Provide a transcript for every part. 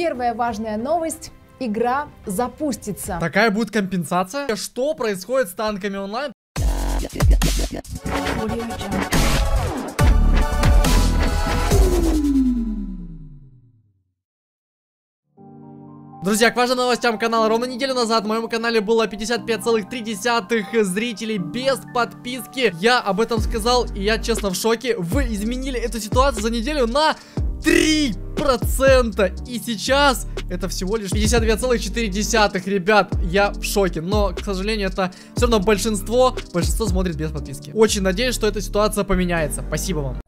Первая важная новость. Игра запустится. Такая будет компенсация? Что происходит с танками онлайн? Друзья, к важным новостям канала. Ровно неделю назад на моем канале было 55,3 зрителей без подписки. Я об этом сказал, и я честно в шоке. Вы изменили эту ситуацию за неделю на 3%. И сейчас это всего лишь 52,4, ребят. Я в шоке. Но, к сожалению, это все равно большинство. Большинство смотрит без подписки. Очень надеюсь, что эта ситуация поменяется. Спасибо вам.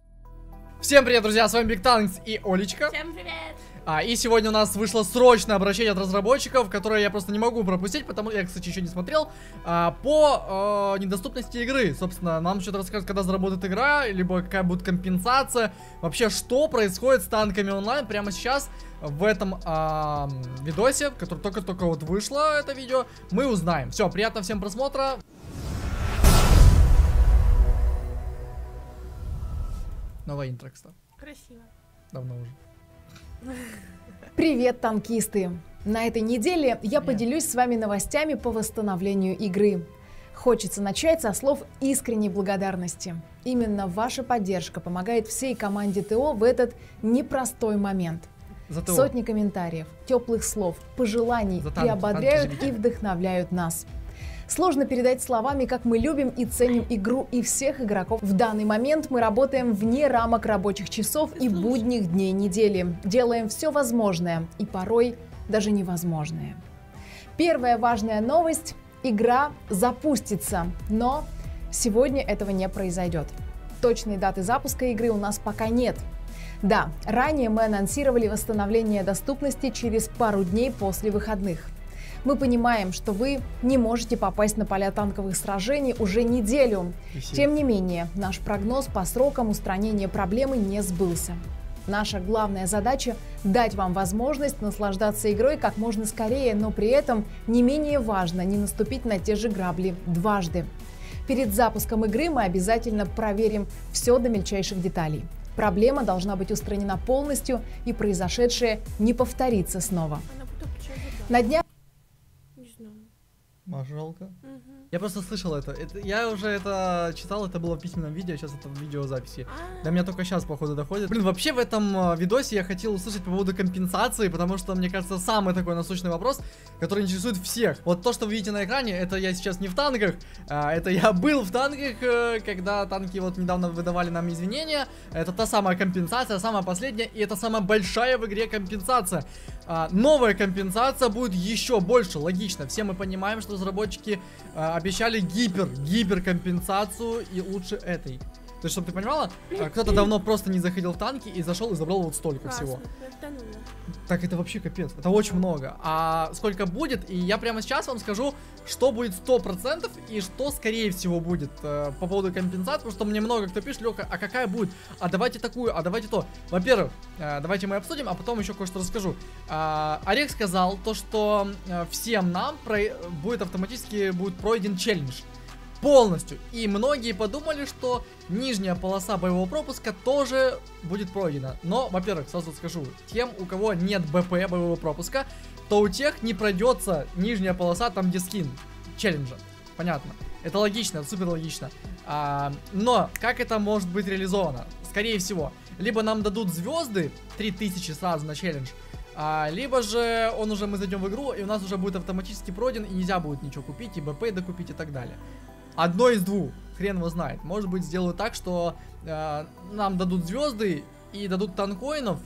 Всем привет, друзья, с вами Биг Танкс и Олечка. Всем привет! А, и сегодня у нас вышло срочное обращение от разработчиков, которое я просто не могу пропустить, потому я, кстати, еще не смотрел, а, по э, недоступности игры. Собственно, нам что-то рассказывают, когда заработает игра, либо какая будет компенсация. Вообще, что происходит с танками онлайн прямо сейчас в этом э, видосе, который только-только вот вышло, это видео, мы узнаем. Все, приятного всем просмотра. Новая интро, кстати. Красиво. Давно уже. Привет, танкисты! На этой неделе я поделюсь с вами новостями по восстановлению игры. Хочется начать со слов искренней благодарности. Именно ваша поддержка помогает всей команде ТО в этот непростой момент. За ТО. Сотни комментариев, теплых слов, пожеланий За танки, приободряют и вдохновляют нас. Сложно передать словами, как мы любим и ценим игру и всех игроков. В данный момент мы работаем вне рамок рабочих часов и будних дней недели. Делаем все возможное и порой даже невозможное. Первая важная новость. Игра запустится, но сегодня этого не произойдет. Точной даты запуска игры у нас пока нет. Да, ранее мы анонсировали восстановление доступности через пару дней после выходных. Мы понимаем, что вы не можете попасть на поля танковых сражений уже неделю. Тем не менее, наш прогноз по срокам устранения проблемы не сбылся. Наша главная задача – дать вам возможность наслаждаться игрой как можно скорее, но при этом не менее важно не наступить на те же грабли дважды. Перед запуском игры мы обязательно проверим все до мельчайших деталей. Проблема должна быть устранена полностью и произошедшее не повторится снова. На днях. Жалко. Мгм. Я просто слышал это. это. Я уже это читал, это было в письменном видео, сейчас это в видеозаписи. А, До меня только сейчас, походу, доходит. Блин, вообще в этом э, видосе я хотел услышать по поводу компенсации, потому что, мне кажется, самый такой насущный вопрос, который интересует всех. Вот то, что вы видите на экране, это я сейчас не в танках, а, это я был в танках, э, когда танки вот недавно выдавали нам извинения. Это та самая компенсация, самая последняя, и это самая большая в игре компенсация. А, новая компенсация будет еще больше, логично. Все мы понимаем, что разработчики а, обещали гипер, гиперкомпенсацию и лучше этой. То есть, чтобы ты понимала, а, кто-то давно просто не заходил в танки и зашел и забрал вот столько классно. всего. Так это вообще капец. Это очень много. А сколько будет? И я прямо сейчас вам скажу, что будет 100% и что скорее всего будет э, по поводу компенсации. Потому что мне много кто пишет, Лёха, а какая будет? А давайте такую, а давайте то. Во-первых, э, давайте мы обсудим, а потом еще кое-что расскажу. А, Олег сказал то, что э, всем нам про- будет автоматически будет пройден челлендж полностью. И многие подумали, что нижняя полоса боевого пропуска тоже будет пройдена. Но, во-первых, сразу скажу, тем, у кого нет БП боевого пропуска, то у тех не пройдется нижняя полоса там, где скин челленджа. Понятно. Это логично, супер логично. А, но как это может быть реализовано? Скорее всего, либо нам дадут звезды 3000 сразу на челлендж, а, либо же он уже мы зайдем в игру, и у нас уже будет автоматически пройден, и нельзя будет ничего купить, и БП докупить и так далее. Одно из двух, хрен его знает. Может быть, сделаю так, что э, нам дадут звезды и дадут танкоинов,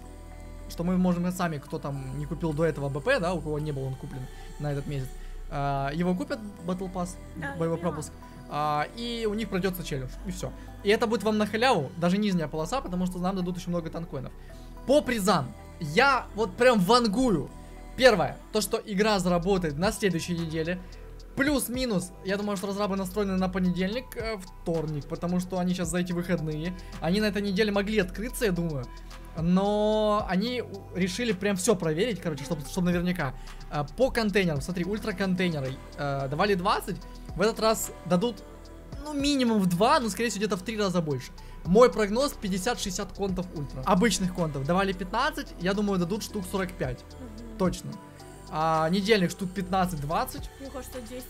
что мы можем сами, кто там не купил до этого БП, да, у кого не был он куплен на этот месяц, э, его купят Battle Pass, я боевой пропуск, а, и у них пройдется челлендж, и все. И это будет вам на халяву, даже нижняя полоса, потому что нам дадут еще много танкоинов. По призам, я вот прям вангую. Первое, то, что игра заработает на следующей неделе. Плюс-минус, я думаю, что разрабы настроены на понедельник, э, вторник, потому что они сейчас за эти выходные. Они на этой неделе могли открыться, я думаю. Но они решили прям все проверить, короче, чтобы, чтобы наверняка. Э, По контейнерам, смотри, ультраконтейнеры э, давали 20, в этот раз дадут ну, минимум в два, но, скорее всего, где-то в три раза больше. Мой прогноз 50-60 контов ультра. Обычных контов давали 15, я думаю, дадут штук 45. Мгм. Точно. А недельных штук 15-20. Мне кажется, 10-15.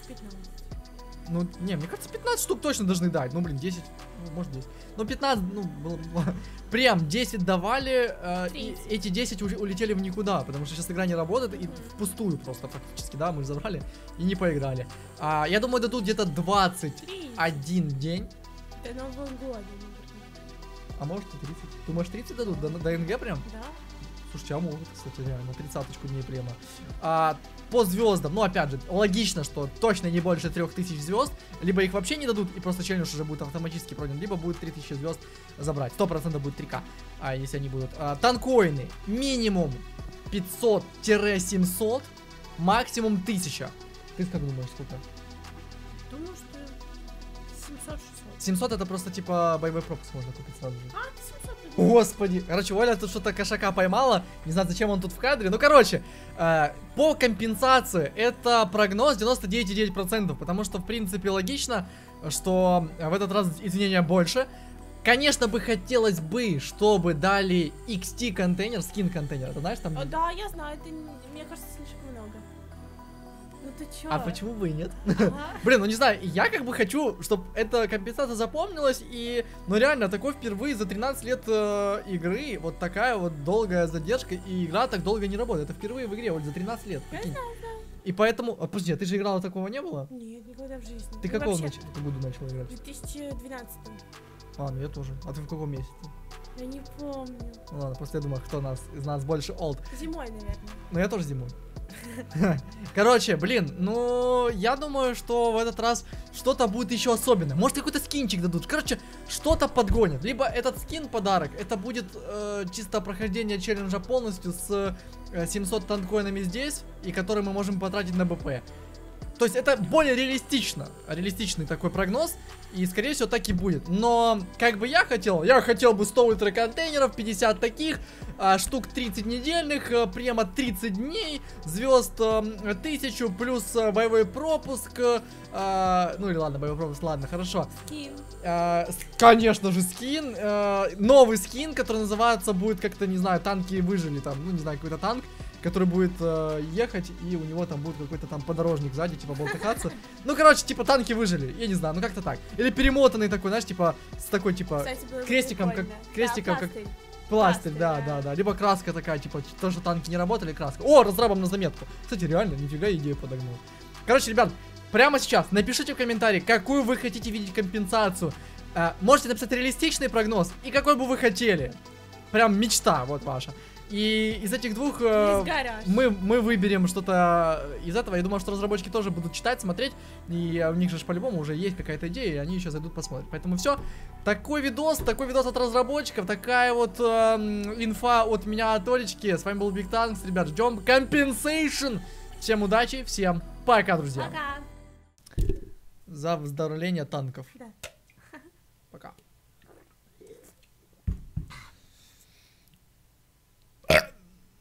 Ну, не, мне кажется, 15 штук точно должны дать. Ну, блин, 10, ну, может 10. Но 15, ну, было бы- прям 10 давали, э, и 30. эти 10 уже улетели в никуда, потому что сейчас игра не работает и впустую просто фактически, да, мы забрали и не поиграли. А, я думаю, дадут где-то 21 Три. день, Это Новый год. а может и 30. Думаешь, 30 дадут? До, до НГ прям? Да? Слушайте, а могут, кстати, реально, тридцаточку дней прямо. А, по звездам, ну, опять же, логично, что точно не больше 3000 звезд, либо их вообще не дадут, и просто челлендж уже будет автоматически пройден, либо будет 3000 звезд забрать. 100% будет 3К, а, если они будут. А, танкоины, минимум 500-700, максимум 1000. Ты как думаешь, сколько? Думаю, что 700-600. 700 это просто типа боевой пропуск можно купить сразу же. А, ты 700 ты Господи. Короче, Оля тут что-то кошака поймала. Не знаю, зачем он тут в кадре. Ну, короче, э, по компенсации это прогноз 99,9%. Потому что, в принципе, логично, что в этот раз изменения больше. Конечно бы хотелось бы, чтобы дали XT контейнер, скин контейнер. Ты знаешь там? О, да, я знаю, это, мне кажется, слишком много. Ну ты чё? А почему бы и нет? Ага. Блин, ну не знаю, я как бы хочу, чтобы эта компенсация запомнилась, и, ну реально, такой впервые за 13 лет э, игры, вот такая вот долгая задержка, и игра так долго не работает. Это впервые в игре, вот за 13 лет. Я знаю, да. И поэтому, а, подожди, а ты же играла, такого не было? Нет, никогда в жизни. Ты Ну, какого вообще, нач- году начала В играть? 2012 А, ну я тоже. А ты в каком месяце? Я не помню. Ну ладно, просто я думаю, кто нас, из нас больше олд. Зимой, наверное. Ну я тоже зимой. Короче, блин, ну я думаю, что в этот раз что-то будет еще особенное. Может какой-то скинчик дадут. Короче, что-то подгонят. Либо этот скин подарок, это будет э, чисто прохождение челленджа полностью с э, 700 танкоинами здесь, и который мы можем потратить на БП. То есть это более реалистично, реалистичный такой прогноз, и скорее всего так и будет. Но как бы я хотел, я хотел бы 100 ультра контейнеров, 50 таких, а, штук 30 недельных, а, прямо 30 дней, звезд а, 1000 плюс а, боевой пропуск, а, ну или ладно, боевой пропуск, ладно, хорошо. Скин. А, конечно же, скин. новый скин, который называется будет как-то, не знаю, танки выжили там, ну не знаю, какой-то танк, который будет э, ехать, и у него там будет какой-то там подорожник сзади, типа болтыхаться. Ну, короче, типа танки выжили, я не знаю, ну как-то так. Или перемотанный такой, знаешь, типа с такой, типа, Кстати, крестиком, как- крестиком, Да, как- пластырь. да, да. да, да. Либо краска такая, типа, то, что танки не работали, краска. О, разрабом на заметку. Кстати, реально, нифига идею подогнул. Короче, ребят, прямо сейчас напишите в комментарии, какую вы хотите видеть компенсацию. Э, можете написать реалистичный прогноз и какой бы вы хотели. Прям мечта, вот ваша. И из этих двух э, мы, мы выберем что-то из этого. Я думаю, что разработчики тоже будут читать, смотреть. И у них же по-любому уже есть какая-то идея, и они еще зайдут посмотрят. Поэтому все. Такой видос, такой видос от разработчиков, такая вот эм, инфа от меня, от Олечки. С вами был Big Tanks, ребят, ждем компенсейшн. Всем удачи, всем пока, друзья. Пока. За выздоровление танков. Да.